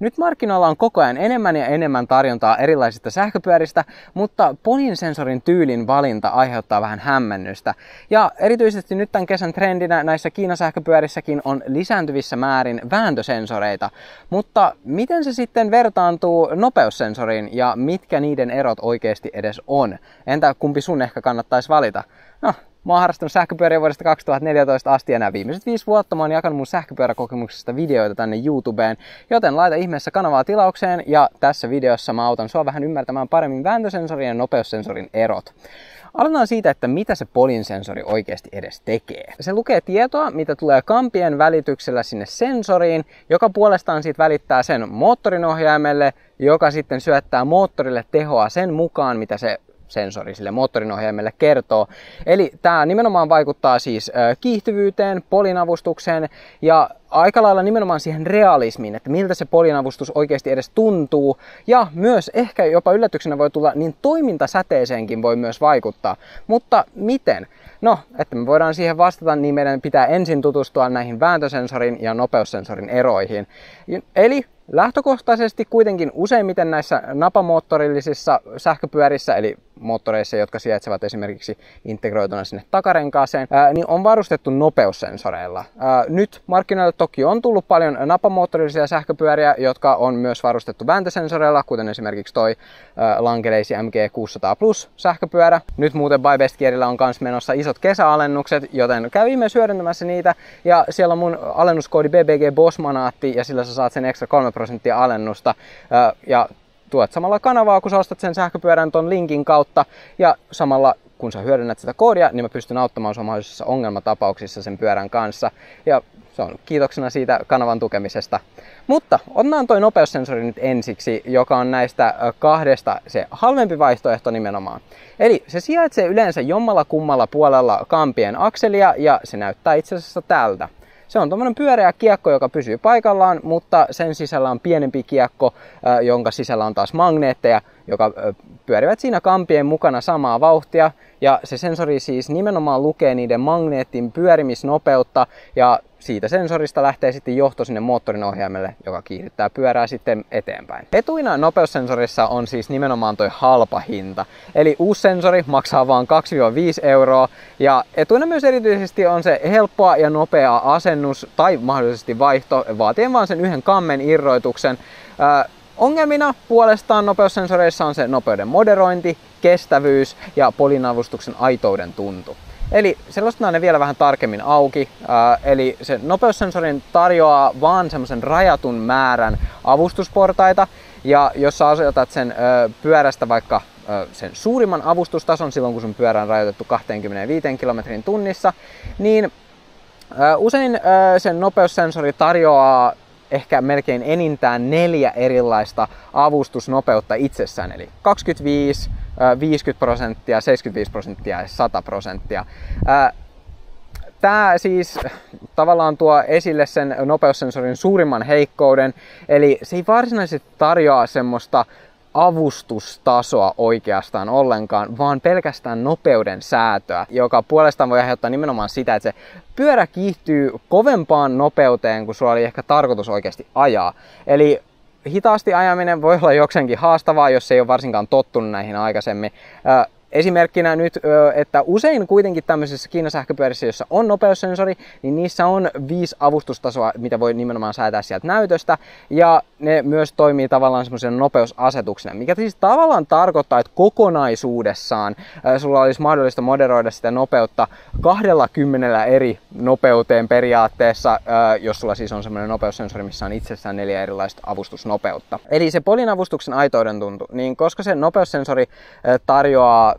Nyt markkinoilla on koko ajan enemmän ja enemmän tarjontaa erilaisista sähköpyöristä, mutta Polin sensorin tyylin valinta aiheuttaa vähän hämmennystä. Ja erityisesti nyt tämän kesän trendinä näissä Kiinan sähköpyörissäkin on lisääntyvissä määrin vääntösensoreita. Mutta miten se sitten vertaantuu nopeussensoriin ja mitkä niiden erot oikeasti edes on? Entä kumpi sun ehkä kannattaisi valita? No, Mä oon harrastanut sähköpyöriä vuodesta 2014 asti ja nämä viimeiset viisi vuotta mä oon jakanut mun sähköpyöräkokemuksesta videoita tänne YouTubeen, joten laita ihmeessä kanavaa tilaukseen ja tässä videossa mä autan sua vähän ymmärtämään paremmin vääntösensorin ja nopeussensorin erot. Aloitetaan siitä, että mitä se polin sensori oikeasti edes tekee. Se lukee tietoa, mitä tulee kampien välityksellä sinne sensoriin, joka puolestaan siitä välittää sen moottorinohjaimelle, joka sitten syöttää moottorille tehoa sen mukaan, mitä se sensori sille moottorinohjaimelle kertoo. Eli tämä nimenomaan vaikuttaa siis kiihtyvyyteen, polinavustukseen ja aika lailla nimenomaan siihen realismiin, että miltä se polinavustus oikeasti edes tuntuu. Ja myös ehkä jopa yllätyksenä voi tulla, niin toimintasäteeseenkin voi myös vaikuttaa. Mutta miten? No, että me voidaan siihen vastata, niin meidän pitää ensin tutustua näihin vääntösensorin ja nopeussensorin eroihin. Eli lähtökohtaisesti kuitenkin useimmiten näissä napamoottorillisissa sähköpyörissä, eli moottoreissa, jotka sijaitsevat esimerkiksi integroituna sinne takarenkaaseen, ää, niin on varustettu nopeussensoreilla. Ää, nyt markkinoille toki on tullut paljon napamoottorillisia sähköpyöriä, jotka on myös varustettu vääntösensoreilla, kuten esimerkiksi toi ää, Langeleisi MG600 Plus sähköpyörä. Nyt muuten By Best Gearilla on myös menossa isot kesäalennukset, joten käy myös hyödyntämässä niitä. Ja siellä on mun alennuskoodi BBG Bosmanaatti ja sillä sä saat sen ekstra 3 prosenttia alennusta. Ja tuot samalla kanavaa, kun sä ostat sen sähköpyörän ton linkin kautta ja samalla kun sä hyödynnät sitä koodia, niin mä pystyn auttamaan sua mahdollisissa ongelmatapauksissa sen pyörän kanssa. Ja se on kiitoksena siitä kanavan tukemisesta. Mutta otetaan toi nopeussensori nyt ensiksi, joka on näistä kahdesta se halvempi vaihtoehto nimenomaan. Eli se sijaitsee yleensä jommalla kummalla puolella kampien akselia ja se näyttää itse asiassa tältä. Se on tuommoinen pyöreä kiekko, joka pysyy paikallaan, mutta sen sisällä on pienempi kiekko, jonka sisällä on taas magneetteja, joka pyörivät siinä kampien mukana samaa vauhtia. Ja se sensori siis nimenomaan lukee niiden magneetin pyörimisnopeutta ja siitä sensorista lähtee sitten johto sinne moottorin ohjaimelle, joka kiihdyttää pyörää sitten eteenpäin. Etuina nopeussensorissa on siis nimenomaan toi halpa hinta. Eli uusi sensori maksaa vain 2-5 euroa ja etuina myös erityisesti on se helppoa ja nopea asennus tai mahdollisesti vaihto, vaatien vaan sen yhden kammen irroituksen. Ongelmina puolestaan nopeussensoreissa on se nopeuden moderointi, kestävyys ja polinavustuksen aitouden tuntu. Eli selostetaan ne vielä vähän tarkemmin auki. eli se nopeussensorin tarjoaa vaan semmoisen rajatun määrän avustusportaita. Ja jos sä asetat sen pyörästä vaikka sen suurimman avustustason silloin, kun sun pyörä on rajoitettu 25 kilometrin tunnissa, niin usein sen nopeussensori tarjoaa ehkä melkein enintään neljä erilaista avustusnopeutta itsessään, eli 25, 50 prosenttia, 75 prosenttia ja 100 prosenttia. Tämä siis tavallaan tuo esille sen nopeussensorin suurimman heikkouden, eli se ei varsinaisesti tarjoa semmoista avustustasoa oikeastaan ollenkaan, vaan pelkästään nopeuden säätöä, joka puolestaan voi aiheuttaa nimenomaan sitä, että se pyörä kiihtyy kovempaan nopeuteen, kun sulla oli ehkä tarkoitus oikeasti ajaa. Eli hitaasti ajaminen voi olla jokseenkin haastavaa, jos ei ole varsinkaan tottunut näihin aikaisemmin. Esimerkkinä nyt, että usein kuitenkin tämmöisissä Kiinan sähköpyörissä, jossa on nopeussensori, niin niissä on viisi avustustasoa, mitä voi nimenomaan säätää sieltä näytöstä. Ja ne myös toimii tavallaan semmoisena nopeusasetuksena, mikä siis tavallaan tarkoittaa, että kokonaisuudessaan sulla olisi mahdollista moderoida sitä nopeutta 20 eri nopeuteen periaatteessa, jos sulla siis on semmoinen nopeussensori, missä on itsessään neljä erilaista avustusnopeutta. Eli se polinavustuksen aitouden tuntu, niin koska se nopeussensori tarjoaa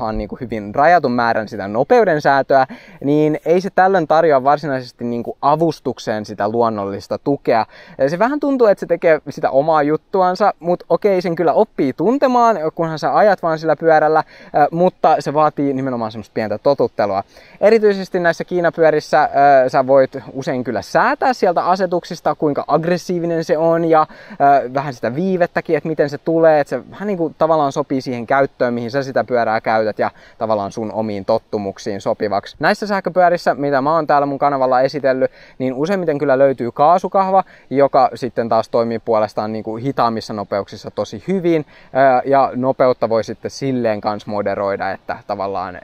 vaan niin kuin hyvin rajatun määrän sitä nopeuden säätöä, niin ei se tällöin tarjoa varsinaisesti niin kuin avustukseen sitä luonnollista tukea. Se vähän tuntuu, että se tekee sitä omaa juttuansa, mutta okei, sen kyllä oppii tuntemaan, kunhan sä ajat vaan sillä pyörällä, mutta se vaatii nimenomaan semmoista pientä totuttelua. Erityisesti näissä Kiinapyörissä sä voit usein kyllä säätää sieltä asetuksista, kuinka aggressiivinen se on ja vähän sitä viivettäkin, että miten se tulee, että se vähän niin kuin tavallaan sopii siihen käyttöön, mihin sä sitä pyörää sähköpyörää käytät ja tavallaan sun omiin tottumuksiin sopivaksi. Näissä sähköpyörissä, mitä mä oon täällä mun kanavalla esitellyt, niin useimmiten kyllä löytyy kaasukahva, joka sitten taas toimii puolestaan niin kuin hitaammissa nopeuksissa tosi hyvin ja nopeutta voi sitten silleen kanssa moderoida, että tavallaan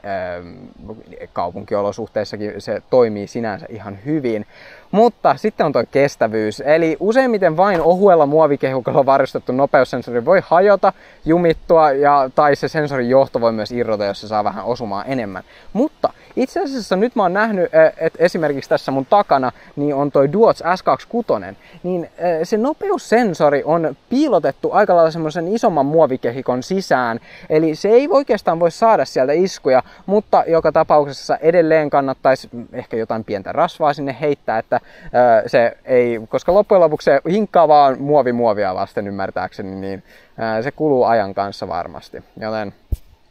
kaupunkiolosuhteissakin se toimii sinänsä ihan hyvin. Mutta sitten on tuo kestävyys. Eli useimmiten vain ohuella muovikehukalla varustettu nopeussensori voi hajota, jumittua ja, tai se sensorin johto voi myös irrota, jos se saa vähän osumaan enemmän. Mutta itse asiassa nyt mä oon nähnyt, että esimerkiksi tässä mun takana niin on toi Duots S26, niin se nopeussensori on piilotettu aika lailla semmoisen isomman muovikehikon sisään. Eli se ei oikeastaan voi saada sieltä iskuja, mutta joka tapauksessa edelleen kannattaisi ehkä jotain pientä rasvaa sinne heittää, että se ei, koska loppujen lopuksi se hinkkaa vaan muovi muovia vasten ymmärtääkseni, niin se kuluu ajan kanssa varmasti. Joten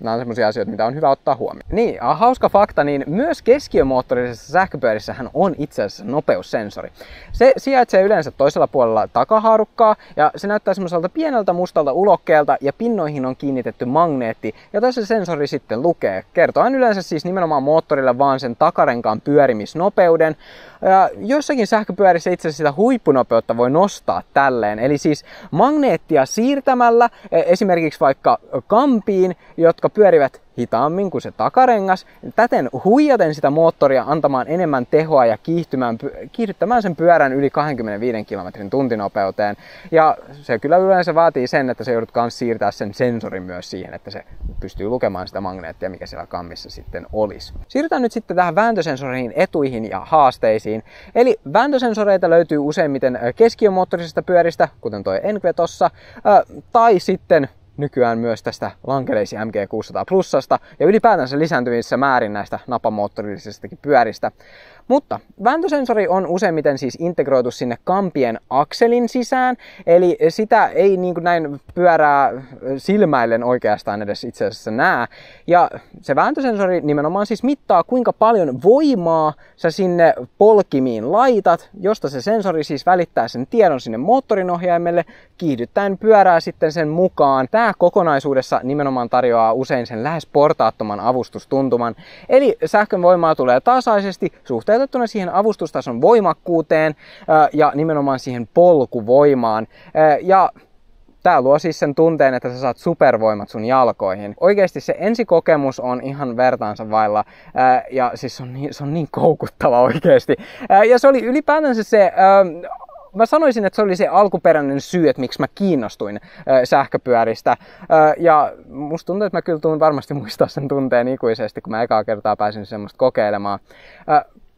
Nämä on sellaisia asioita, mitä on hyvä ottaa huomioon. Niin, hauska fakta, niin myös keskiömoottorisessa sähköpyörissähän on itse asiassa nopeussensori. Se sijaitsee yleensä toisella puolella takahaarukkaa ja se näyttää semmoiselta pieneltä mustalta ulokkeelta ja pinnoihin on kiinnitetty magneetti, jota se sensori sitten lukee. Kertoen yleensä siis nimenomaan moottorille vaan sen takarenkaan pyörimisnopeuden. Ja joissakin sähköpyörissä itse asiassa sitä huippunopeutta voi nostaa tälleen. Eli siis magneettia siirtämällä e, esimerkiksi vaikka kampiin, jotka pyörivät hitaammin kuin se takarengas, täten huijaten sitä moottoria antamaan enemmän tehoa ja kiihtymään, kiihdyttämään sen pyörän yli 25 kilometrin tuntinopeuteen. Ja se kyllä yleensä vaatii sen, että se joudut myös siirtää sen sensorin myös siihen, että se pystyy lukemaan sitä magneettia, mikä siellä kammissa sitten olisi. Siirrytään nyt sitten tähän vääntösensoriin etuihin ja haasteisiin. Eli vääntösensoreita löytyy useimmiten keskiömoottorisesta pyöristä, kuten toi Enquetossa, tai sitten nykyään myös tästä Langereisi MG600 Plusasta ja ylipäätänsä lisääntyvissä määrin näistä napamoottorisistakin pyöristä. Mutta vääntösensori on useimmiten siis integroitu sinne kampien akselin sisään, eli sitä ei niin kuin näin pyörää silmäillen oikeastaan edes itse asiassa näe. Ja se vääntösensori nimenomaan siis mittaa, kuinka paljon voimaa sä sinne polkimiin laitat, josta se sensori siis välittää sen tiedon sinne moottorinohjaimelle, kiihdyttäen pyörää sitten sen mukaan. Tämä kokonaisuudessa nimenomaan tarjoaa usein sen lähes portaattoman avustustuntuman, eli sähkön voimaa tulee tasaisesti suhteessa suhteutettuna siihen avustustason voimakkuuteen ja nimenomaan siihen polkuvoimaan. Ja Tää luo siis sen tunteen, että sä saat supervoimat sun jalkoihin. Oikeasti se ensikokemus on ihan vertaansa vailla ää, ja siis se on niin, se on niin koukuttava oikeasti. Ää, ja se oli ylipäätänsä se ää, mä sanoisin, että se oli se alkuperäinen syy, että miksi mä kiinnostuin sähköpyöristä. ja musta tuntuu, että mä kyllä tuun varmasti muistaa sen tunteen ikuisesti, kun mä ekaa kertaa pääsin semmoista kokeilemaan.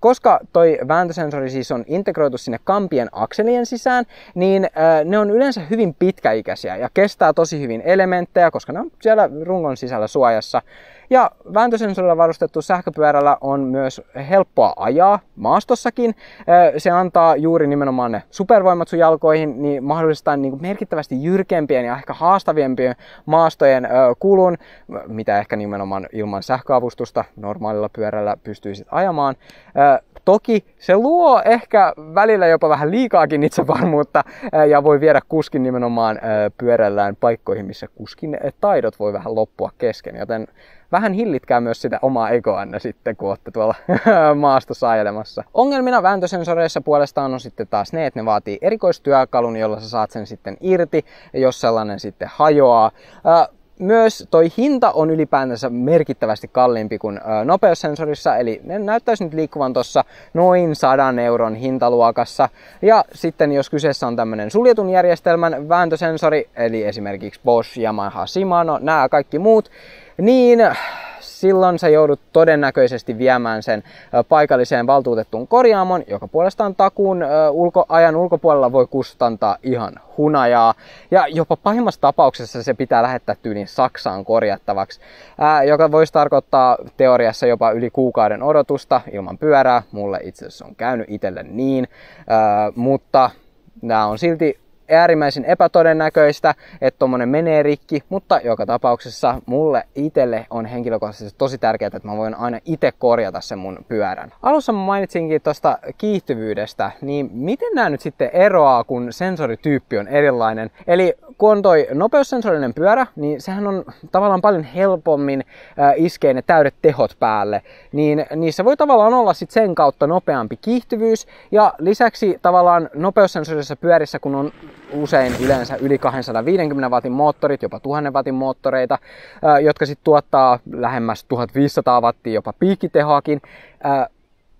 Koska toi vääntösensori siis on integroitu sinne kampien akselien sisään, niin äh, ne on yleensä hyvin pitkäikäisiä ja kestää tosi hyvin elementtejä, koska ne on siellä rungon sisällä suojassa. Ja vääntösensorilla varustettu sähköpyörällä on myös helppoa ajaa maastossakin. Se antaa juuri nimenomaan ne supervoimat sun jalkoihin, niin mahdollistaa niin merkittävästi jyrkempien ja ehkä haastaviempien maastojen kulun, mitä ehkä nimenomaan ilman sähköavustusta normaalilla pyörällä pystyisit ajamaan. Toki se luo ehkä välillä jopa vähän liikaakin itsevarmuutta ja voi viedä kuskin nimenomaan pyörällään paikkoihin, missä kuskin taidot voi vähän loppua kesken, joten vähän hillitkää myös sitä omaa egoanne sitten, kun olette tuolla maastossa ajelemassa. Ongelmina vääntösensoreissa puolestaan on sitten taas ne, että ne vaatii erikoistyökalun, jolla sä saat sen sitten irti, jos sellainen sitten hajoaa myös toi hinta on ylipäätänsä merkittävästi kalliimpi kuin nopeussensorissa, eli ne näyttäisi nyt liikkuvan tuossa noin 100 euron hintaluokassa. Ja sitten jos kyseessä on tämmöinen suljetun järjestelmän vääntösensori, eli esimerkiksi Bosch, Yamaha, Shimano, nämä kaikki muut, niin silloin sä joudut todennäköisesti viemään sen paikalliseen valtuutettuun korjaamon, joka puolestaan takuun ulko, ajan ulkopuolella voi kustantaa ihan hunajaa. Ja jopa pahimmassa tapauksessa se pitää lähettää tyyliin Saksaan korjattavaksi, joka voisi tarkoittaa teoriassa jopa yli kuukauden odotusta ilman pyörää. Mulle itse asiassa on käynyt itselle niin, mutta nämä on silti äärimmäisen epätodennäköistä, että tuommoinen menee rikki, mutta joka tapauksessa mulle itselle on henkilökohtaisesti tosi tärkeää, että mä voin aina itse korjata sen mun pyörän. Alussa mä mainitsinkin tuosta kiihtyvyydestä, niin miten nämä nyt sitten eroaa, kun sensorityyppi on erilainen? Eli kun on toi nopeussensorinen pyörä, niin sehän on tavallaan paljon helpommin äh, iskee ne täydet tehot päälle. Niin niissä voi tavallaan olla sit sen kautta nopeampi kiihtyvyys. Ja lisäksi tavallaan nopeussensorisissa pyörissä, kun on usein yleensä yli 250 watin moottorit, jopa 1000 watin moottoreita, jotka sitten tuottaa lähemmäs 1500 wattia jopa piikkitehoakin,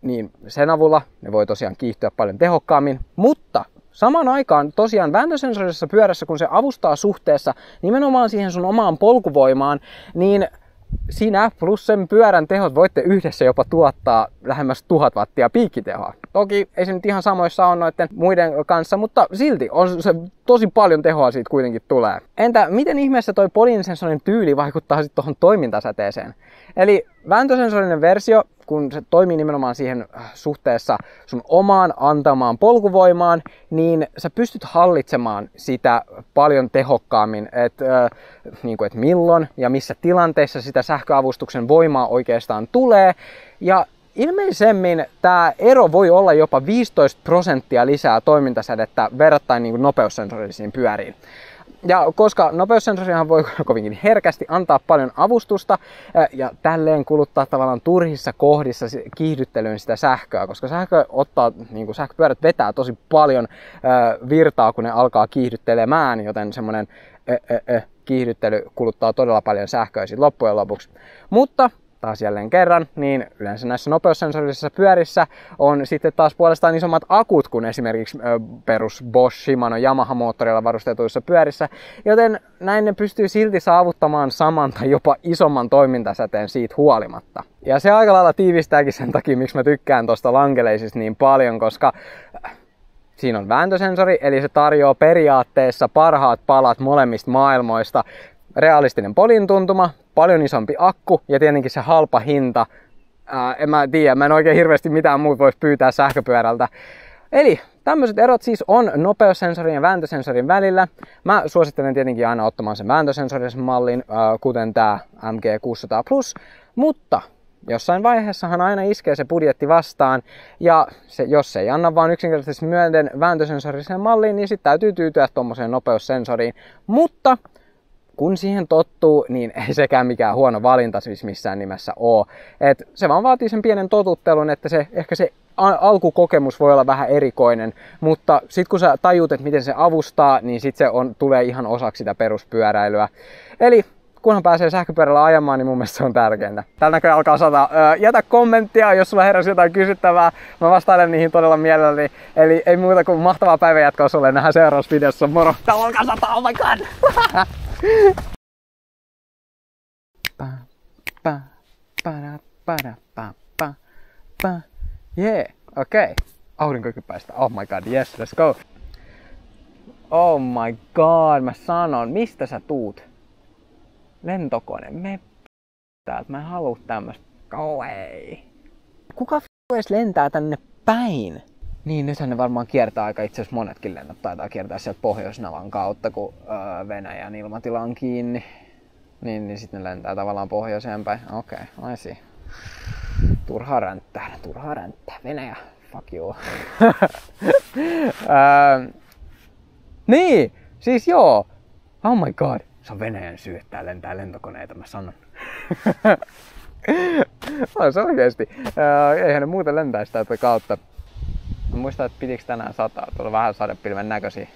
niin sen avulla ne voi tosiaan kiihtyä paljon tehokkaammin, mutta Samaan aikaan tosiaan vääntösensorisessa pyörässä, kun se avustaa suhteessa nimenomaan siihen sun omaan polkuvoimaan, niin sinä plus sen pyörän tehot voitte yhdessä jopa tuottaa lähemmäs 1000 wattia piikkitehoa. Toki ei se nyt ihan samoissa on noiden muiden kanssa, mutta silti on se tosi paljon tehoa siitä kuitenkin tulee. Entä miten ihmeessä toi polinsensorin tyyli vaikuttaa sitten tuohon toimintasäteeseen? Eli vääntösensorinen versio, kun se toimii nimenomaan siihen äh, suhteessa sun omaan antamaan polkuvoimaan, niin sä pystyt hallitsemaan sitä paljon tehokkaammin, että äh, niin et milloin ja missä tilanteessa sitä sähköavustuksen voimaa oikeastaan tulee. Ja ilmeisemmin tämä ero voi olla jopa 15 prosenttia lisää toimintasädettä verrattain niin nopeussensorisiin pyöriin. Ja koska nopeussensorihan voi kovinkin herkästi antaa paljon avustusta ja tälleen kuluttaa tavallaan turhissa kohdissa kiihdyttelyyn sitä sähköä, koska sähkö ottaa, niin kuin sähköpyörät vetää tosi paljon virtaa, kun ne alkaa kiihdyttelemään, joten semmoinen kiihdyttely kuluttaa todella paljon sähköä loppujen lopuksi. Mutta taas jälleen kerran, niin yleensä näissä nopeussensorisissa pyörissä on sitten taas puolestaan isommat akut kuin esimerkiksi perus Bosch, Shimano, Yamaha-moottorilla varustetuissa pyörissä, joten näin ne pystyy silti saavuttamaan saman tai jopa isomman toimintasäteen siitä huolimatta. Ja se aika lailla tiivistääkin sen takia, miksi mä tykkään tuosta Langeleisista niin paljon, koska Siinä on vääntösensori, eli se tarjoaa periaatteessa parhaat palat molemmista maailmoista. Realistinen polin tuntuma, paljon isompi akku ja tietenkin se halpa hinta. Ää, en mä tiedä, mä en oikein hirveästi mitään muuta voisi pyytää sähköpyörältä. Eli tämmöiset erot siis on nopeussensorin ja vääntösensorin välillä. Mä suosittelen tietenkin aina ottamaan sen vääntösensorisen mallin, ää, kuten tämä MG600 Plus, mutta jossain vaiheessahan aina iskee se budjetti vastaan, ja se, jos se ei anna vaan yksinkertaisesti myöden vääntösensorisen malliin, niin sitten täytyy tyytyä tuommoiseen nopeussensoriin. Mutta kun siihen tottuu, niin ei sekään mikään huono valinta siis missään nimessä ole. Et se vaan vaatii sen pienen totuttelun, että se, ehkä se alkukokemus voi olla vähän erikoinen, mutta sitten kun sä tajuut, että miten se avustaa, niin sitten se on, tulee ihan osaksi sitä peruspyöräilyä. Eli kunhan pääsee sähköpyörällä ajamaan, niin mun mielestä se on tärkeintä. Tällä näköjään alkaa sata. Öö, jätä kommenttia, jos sulla heräsi jotain kysyttävää. Mä vastailen niihin todella mielelläni. Eli ei muuta kuin mahtavaa päivänjatkoa sulle. Nähdään seuraavassa videossa. Moro! Täällä alkaa sata, oh my god! pa, pa, para, para, pa, pa, pa. Yeah, okei. Okay. Aurinkokypäistä. Oh my god, yes, let's go. Oh my god, mä sanon, mistä sä tuut? lentokone, me täältä, mä en halua tämmöstä. Go away. Kuka f- lentää tänne päin? Niin, nythän ne varmaan kiertää aika itse asiassa monetkin lennot taitaa kiertää sieltä Pohjoisnavan kautta, kun öö, Venäjän ilmatila on kiinni. Niin, niin sitten ne lentää tavallaan pohjoiseen päin. Okei, okay, I see. Turhaa ränttää, turhaa ränttää. Venäjä, fuck you. öö, niin, siis joo. Oh my god se on Venäjän syy, että tää lentää lentokoneita, mä sanon. on se oikeesti. Äh, eihän ne muuten lentäisi täältä kautta. Mä muistan, että pitikö tänään sataa, tuolla vähän sadepilven näköisiä.